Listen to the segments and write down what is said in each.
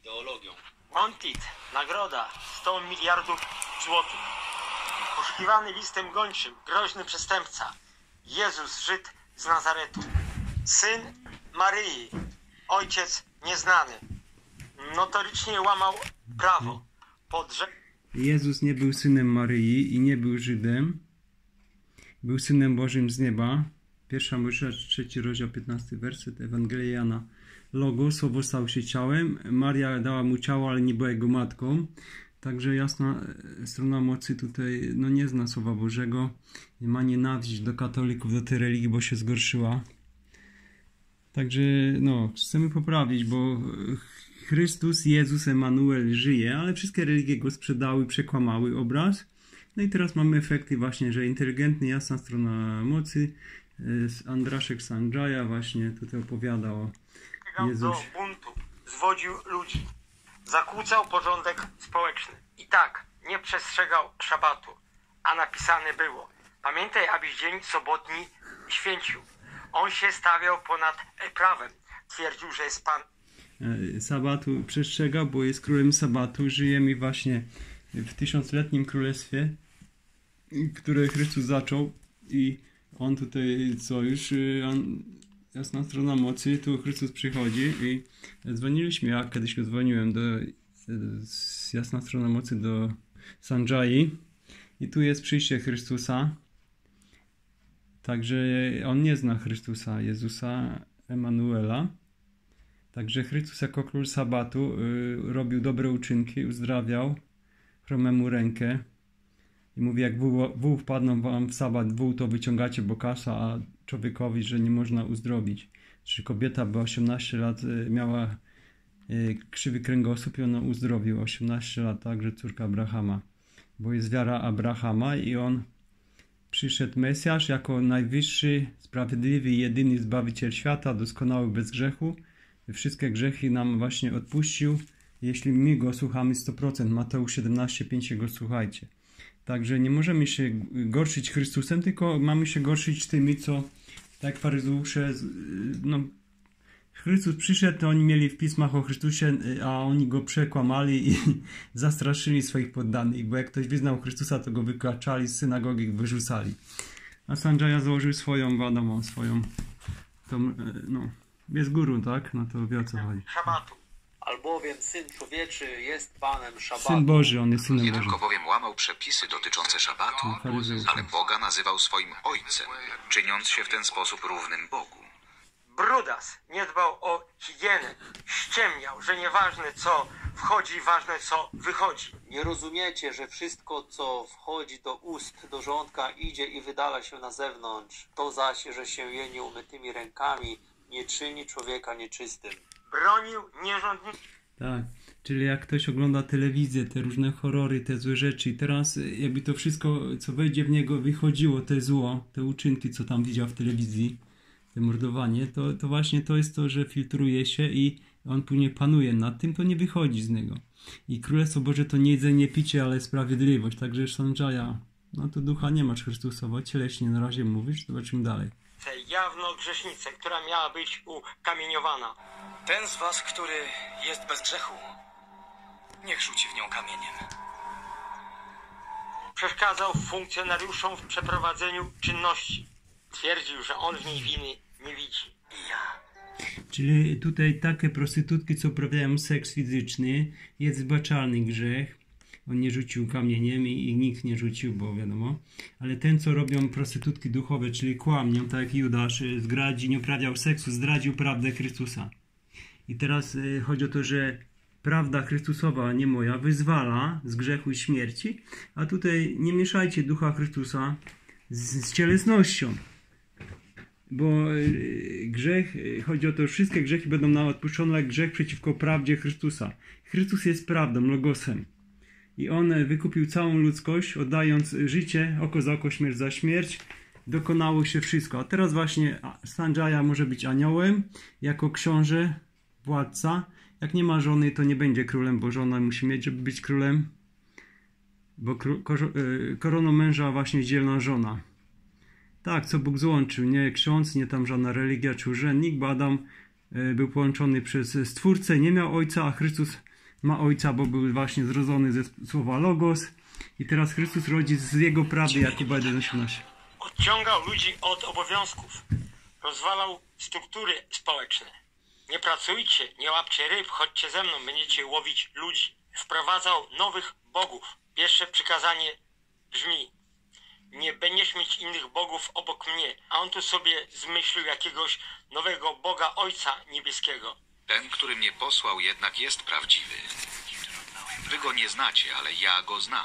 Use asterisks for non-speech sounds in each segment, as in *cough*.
ideologią. Wanted, nagroda 100 miliardów złotych. Poszukiwany listem gończym, groźny przestępca. Jezus, Żyd z Nazaretu. Syn Maryi, ojciec nieznany. Notorycznie łamał prawo. Podrze... Jezus nie był synem Maryi i nie był Żydem. Był synem Bożym z nieba. Pierwsza Mojżesza, trzeci rozdział, 15 werset Ewangelia Jana. Logo, słowo stał się ciałem. Maria dała mu ciało, ale nie była jego matką. Także jasna e, strona mocy tutaj no nie zna Słowa Bożego. Ma nienawiść do katolików, do tej religii, bo się zgorszyła. Także no, chcemy poprawić, bo Chrystus, Jezus, Emanuel żyje, ale wszystkie religie go sprzedały, przekłamały obraz. No i teraz mamy efekty właśnie, że inteligentny, jasna strona mocy, e, Andraszek Sanjaya właśnie tutaj opowiada o do Jezus. buntu, zwodził ludzi, zakłócał porządek społeczny. I tak, nie przestrzegał szabatu, a napisane było, pamiętaj, abyś dzień sobotni święcił. On się stawiał ponad prawem. Twierdził, że jest Pan e, sabatu przestrzega, bo jest królem sabatu. Żyjemy właśnie w tysiącletnim królestwie, które Chrystus zaczął i on tutaj co już y, on, jasna strona mocy, tu Chrystus przychodzi i dzwoniliśmy, ja kiedyś dzwoniłem do z jasna strona mocy do Sanjai i tu jest przyjście Chrystusa. Także on nie zna Chrystusa, Jezusa, Emanuela. Także Chrystus jako król sabatu y, robił dobre uczynki, uzdrawiał chromemu rękę i mówi, jak wół, wpadną wam w sabat, wół to wyciągacie bokasa, a człowiekowi, że nie można uzdrowić. Czy kobieta by 18 lat y, miała y, krzywy kręgosłup i ona uzdrowił 18 lat, także córka Abrahama. Bo jest wiara Abrahama i on przyszedł Mesjasz jako najwyższy, sprawiedliwy jedyny Zbawiciel świata, doskonały bez grzechu. Wszystkie grzechy nam właśnie odpuścił. Jeśli my go słuchamy 100%, Mateusz 17,5 go słuchajcie. Także nie możemy się gorszyć Chrystusem, tylko mamy się gorszyć tymi, co tak faryzeusze, no Chrystus przyszedł, to oni mieli w pismach o Chrystusie, a oni go przekłamali i *laughs* zastraszyli swoich poddanych, bo jak ktoś wyznał Chrystusa, to go wykraczali z synagogi, wyrzucali. A Sanjaya założył swoją, wiadomo, swoją, tą, no, jest guru, tak? No to wie o co chodzi. szabatu. Albowiem Syn Człowieczy jest Panem Szabatu. Syn Boży, on jest Synem Nie Bożym. tylko bowiem łamał przepisy dotyczące szabatu, faryzeusze. ale Boga nazywał swoim Ojcem, czyniąc się w ten sposób równym Bogu. Brudas nie dbał o higienę, ściemniał, że nieważne co wchodzi, ważne co wychodzi. Nie rozumiecie, że wszystko, co wchodzi do ust, do żołądka, idzie i wydala się na zewnątrz. To zaś, że się je nieumytymi rękami, nie czyni człowieka nieczystym. Bronił nierządników. Tak, czyli jak ktoś ogląda telewizję, te różne horrory, te złe rzeczy i teraz jakby to wszystko, co wejdzie w niego, wychodziło, te zło, te uczynki, co tam widział w telewizji, te mordowanie, to, to właśnie to jest to, że filtruje się i on później panuje nad tym, to nie wychodzi z niego. I Królestwo Boże to nie jedzenie, picie, ale sprawiedliwość. Także Sanjaya, no to ducha nie masz Chrystusowo, cieleśnie na razie mówisz, zobaczymy dalej. Tę jawną grzesznicę, która miała być ukamieniowana. Ten z was, który jest bez grzechu, niech rzuci w nią kamieniem. Przeszkadzał funkcjonariuszom w przeprowadzeniu czynności. Twierdził, że on w niej winy nie widzi. I ja. Czyli tutaj takie prostytutki, co uprawiają seks fizyczny, jest zbaczalny grzech. On nie rzucił kamieniem i, i nikt nie rzucił, bo wiadomo. Ale ten, co robią prostytutki duchowe, czyli kłamią, tak jak Judasz, y, zdradzi, nie uprawiał seksu, zdradził prawdę Chrystusa. I teraz y, chodzi o to, że prawda Chrystusowa, nie moja, wyzwala z grzechu i śmierci, a tutaj nie mieszajcie ducha Chrystusa z, z cielesnością. Bo y, grzech, y, chodzi o to, że wszystkie grzechy będą nam odpuszczone, jak grzech przeciwko prawdzie Chrystusa. Chrystus jest prawdą, logosem. I On e, wykupił całą ludzkość, oddając życie, oko za oko, śmierć za śmierć. Dokonało się wszystko. A teraz właśnie Sanjaya może być aniołem, jako książę, władca. Jak nie ma żony, to nie będzie królem, bo żona musi mieć, żeby być królem. Bo y, koroną męża właśnie dzielna żona. Tak, co Bóg złączył. Nie ksiądz, nie tam żadna religia czy urzędnik, bo Adam e, był połączony przez Stwórcę, nie miał ojca, a Chrystus ma ojca, bo był właśnie zrodzony ze słowa logos i teraz Chrystus rodzi z jego prawdy Jakuba 1,18. Odciągał ludzi od obowiązków. Rozwalał struktury społeczne. Nie pracujcie, nie łapcie ryb, chodźcie ze mną, będziecie łowić ludzi. Wprowadzał nowych bogów. Pierwsze przykazanie brzmi: Nie będziesz mieć innych bogów obok mnie. A on tu sobie zmyślił jakiegoś nowego Boga Ojca Niebieskiego. Ten, który mnie posłał, jednak jest prawdziwy. Wy go nie znacie, ale ja go znam,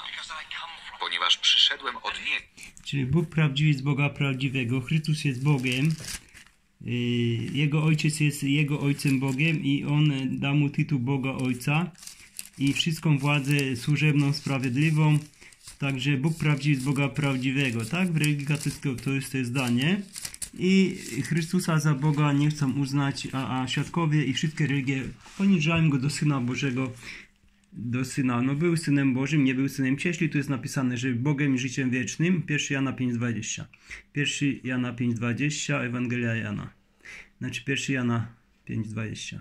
ponieważ przyszedłem od niego. Czyli Bóg prawdziwy jest Boga prawdziwego, Chrystus jest Bogiem, yy, Jego Ojciec jest Jego Ojcem Bogiem i On da mu tytuł Boga Ojca i wszystką władzę służebną, sprawiedliwą. Także Bóg prawdziwy jest Boga prawdziwego, tak? W religii katolickiej to jest to zdanie. I Chrystusa za Boga nie chcą uznać, a, a świadkowie i wszystkie religie poniżają Go do Syna Bożego, do Syna. No był Synem Bożym, nie był Synem cieśli. Tu jest napisane, że Bogiem i życiem wiecznym. 1 Jana 5,20. 1 Jana 5,20, Ewangelia Jana. Znaczy 1 Jana 5,20.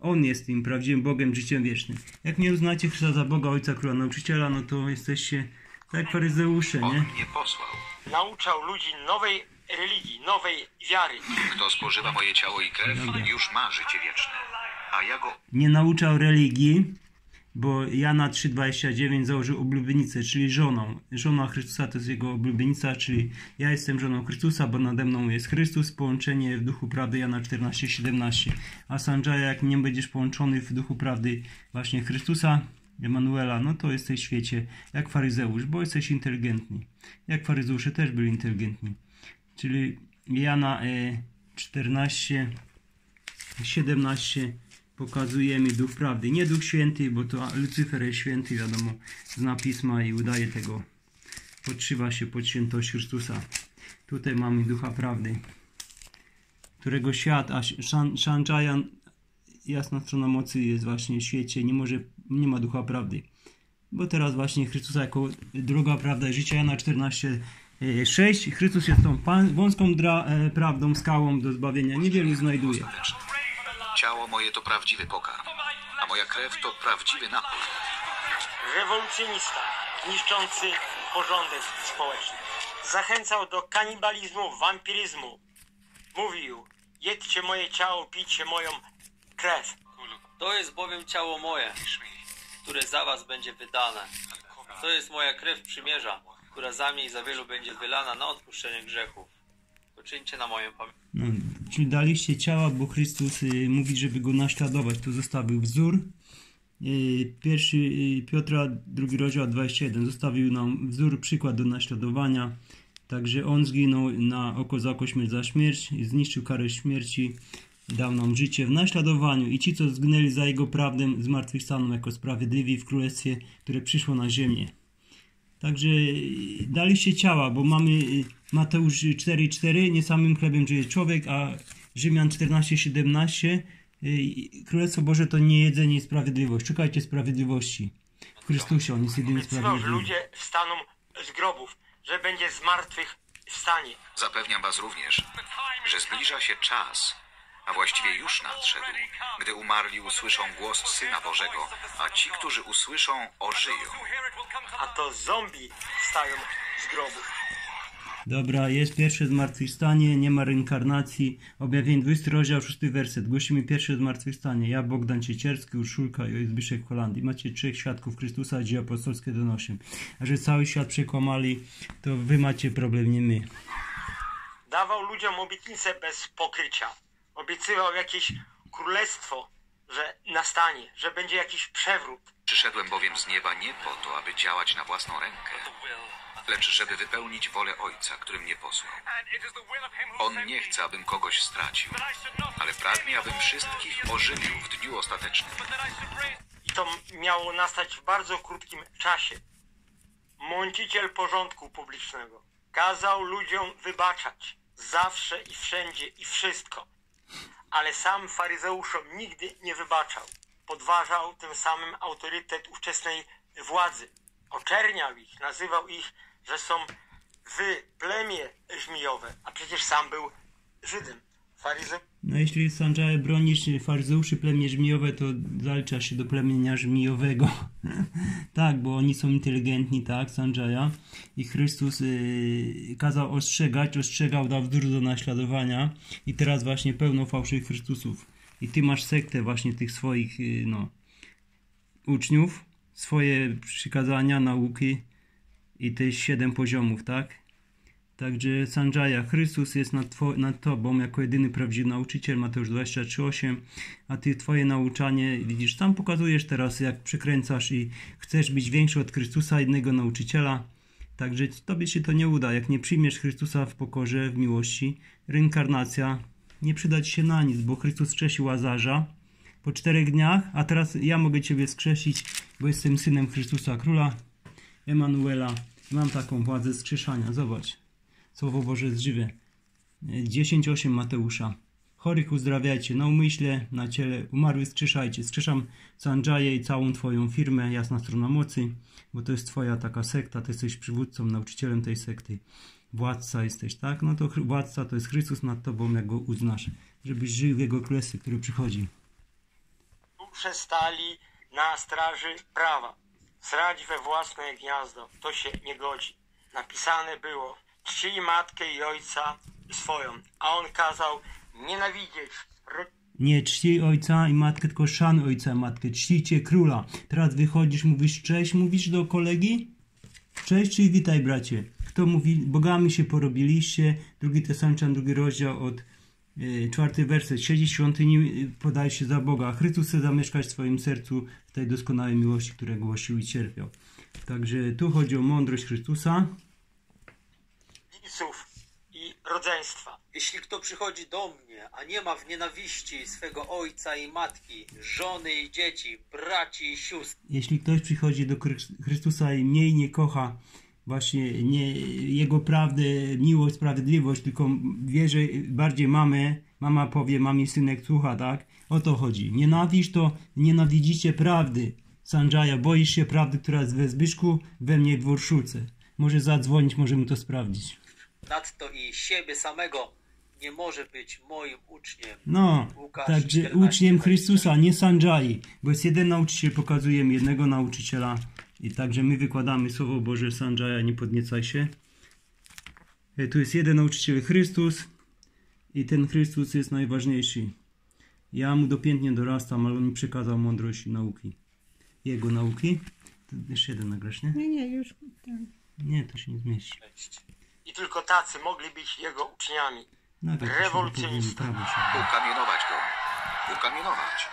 On jest tym prawdziwym Bogiem, życiem wiecznym. Jak nie uznacie Chrystusa za Boga, Ojca, Króla, Nauczyciela, no to jesteście tak faryzeusze, On nie? mnie posłał. Nauczał ludzi nowej religii, nowej wiary. Kto spożywa moje ciało i krew, już ma życie wieczne. A ja go nie nauczał religii, bo Jana 3,29 założył oblubienicę, czyli żoną. Żona Chrystusa to jest jego oblubienica, czyli ja jestem żoną Chrystusa, bo nade mną jest Chrystus, połączenie w duchu prawdy Jana 14,17. A Sanjaya, jak nie będziesz połączony w duchu prawdy właśnie Chrystusa, Emanuela, no to jesteś w świecie jak faryzeusz, bo jesteś inteligentni. Jak faryzeusze też byli inteligentni. Czyli Jana e, 14, 17 pokazuje mi Duch Prawdy. Nie Duch Święty, bo to Lucyfer jest święty, wiadomo, zna Pisma i udaje tego. Podszywa się pod świętość Chrystusa. Tutaj mamy Ducha Prawdy, którego świat, a Shan- Shanjayan, jasna strona mocy jest właśnie w świecie, nie może, nie ma Ducha Prawdy. Bo teraz właśnie Chrystusa jako droga prawda życia Jana 14 e, 6. Chrystus jest tą pan, wąską dra, e, prawdą, skałą do zbawienia. Niewielu znajduje. Ciało moje to prawdziwy pokarm, a moja krew to prawdziwy napój. Rewolucjonista, niszczący porządek społeczny. Zachęcał do kanibalizmu, wampiryzmu. Mówił, jedźcie moje ciało, pijcie moją krew. To jest bowiem ciało moje, które za was będzie wydane. To jest moja krew przymierza, która za mnie i za wielu będzie wylana na odpuszczenie grzechów. Poczyńcie na moją pamięć. No, czyli daliście ciała, bo Chrystus y, mówi, żeby go naśladować. Tu zostawił wzór. Y, pierwszy y, Piotra, drugi rozdział 21. Zostawił nam wzór, przykład do naśladowania. Także on zginął na oko za oko, śmierć za śmierć, zniszczył karę śmierci, dał nam życie w naśladowaniu. I ci, co zgnęli za jego prawdę, zmartwychwstaną jako sprawiedliwi w królestwie, które przyszło na ziemię. Także y, daliście ciała, bo mamy y, Mateusz 4,4, nie samym chlebem żyje człowiek, a Rzymian 14,17 y, Królestwo Boże to nie jedzenie i sprawiedliwość. Szukajcie sprawiedliwości. W Chrystusie On jest jedyny że sprawiedliwy. ludzie wstaną z grobów, że będzie z martwych wstanie. Zapewniam was również, że zbliża się czas, a właściwie już nadszedł, gdy umarli usłyszą głos Syna Bożego, a ci, którzy usłyszą, ożyją. A to zombie wstają z grobów. Dobra, jest pierwsze zmartwychwstanie, nie ma reinkarnacji. Objawień 20 rozdział, 6 werset. Głosimy pierwsze zmartwychwstanie. Ja, Bogdan Ciecierski, Urszulka i Zbyszek Holandii. Macie trzech świadków Chrystusa, dzieje apostolskie donoszę. A że cały świat przekłamali, to wy macie problem, nie my. Dawał ludziom obietnice bez pokrycia. Obiecywał jakieś królestwo, że nastanie, że będzie jakiś przewrót. Przyszedłem bowiem z nieba nie po to, aby działać na własną rękę, lecz żeby wypełnić wolę Ojca, który mnie posłał. On nie chce, abym kogoś stracił, ale pragnie, abym wszystkich ożywił w dniu ostatecznym. I to miało nastać w bardzo krótkim czasie. Mąciciel porządku publicznego kazał ludziom wybaczać zawsze i wszędzie i wszystko. Ale sam faryzeuszom nigdy nie wybaczał. Podważał tym samym autorytet ówczesnej władzy. Oczerniał ich, nazywał ich, że są wy plemię żmijowe, a przecież sam był Żydem. No jeśli Sanjaya bronisz faryzeuszy plemię żmijowe, to zaliczasz się do plemienia żmijowego. *laughs* tak, bo oni są inteligentni, tak, Sanjaya. I Chrystus yy, kazał ostrzegać, ostrzegał, dał wzór do naśladowania. I teraz właśnie pełno fałszywych Chrystusów. I ty masz sektę właśnie tych swoich, yy, no, uczniów, swoje przykazania, nauki i te siedem poziomów, tak? Także Sanjaya, Chrystus jest nad, two, nad Tobą jako jedyny prawdziwy nauczyciel, Mateusz 23,8, a Ty Twoje nauczanie, widzisz, tam pokazujesz teraz, jak przykręcasz i chcesz być większy od Chrystusa, jednego nauczyciela, także Tobie się to nie uda, jak nie przyjmiesz Chrystusa w pokorze, w miłości, reinkarnacja nie przyda Ci się na nic, bo Chrystus wskrzesił Łazarza po czterech dniach, a teraz ja mogę Ciebie skrzesić, bo jestem synem Chrystusa Króla, Emanuela, mam taką władzę skrzeszania, zobacz. Słowo Boże jest żywe. 10.8 Mateusza. Chorych uzdrawiajcie na umyśle, na ciele, umarłych skrzeszajcie. Skrzeszam Sanjaję i całą Twoją firmę, Jasna Strona Mocy, bo to jest Twoja taka sekta, Ty jesteś przywódcą, nauczycielem tej sekty. Władca jesteś, tak? No to władca to jest Chrystus nad Tobą, jak Go uznasz. Żebyś żył w Jego królestwie, który przychodzi. stali na straży prawa. Srać we własne gniazdo, to się nie godzi. Napisane było, czcij matkę i ojca swoją, a on kazał nienawidzieć Nie czci ojca i matkę, tylko szanuj ojca i matkę. Czcicie króla. Teraz wychodzisz, mówisz cześć, mówisz do kolegi? Cześć, czyli witaj bracie. Kto mówi, bogami się porobiliście. Drugi Tesaloniczan, drugi rozdział od e, czwarty werset. Siedzi w świątyni, e, podaj się za Boga. Chrystus chce zamieszkać w swoim sercu w tej doskonałej miłości, które głosił i cierpiał. Także tu chodzi o mądrość Chrystusa. Rodziców i rodzeństwa. Jeśli kto przychodzi do mnie, a nie ma w nienawiści swego ojca i matki, żony i dzieci, braci i sióstr, jeśli ktoś przychodzi do Chry- Chrystusa i mniej nie kocha właśnie nie Jego prawdę, miłość, sprawiedliwość, tylko wie, że bardziej mamę, mama powie, mami synek słucha, tak? O to chodzi. Nienawiść to nienawidzicie prawdy. Sanjaya, boisz się prawdy, która jest we Zbyszku, we mnie w Urszulce. Może zadzwonić, możemy to sprawdzić. Nadto i siebie samego, nie może być moim uczniem. No, Łukasz także 14, uczniem 20. Chrystusa, nie Sanjai, bo jest jeden nauczyciel, pokazujemy jednego nauczyciela i także my wykładamy Słowo Boże Sanjaya, nie podniecaj się. E, Tu jest jeden nauczyciel Chrystus i ten Chrystus jest najważniejszy. Ja mu dopiętnie dorastam, ale on mi przekazał mądrość i nauki. Jego nauki. To jeszcze jeden nagrasz, nie? Nie, nie, już. Tak. Nie, to się nie zmieści. I tylko tacy mogli być jego uczniami. Się, bo Rewolucjonista. Ukamienować go. Ukamienować.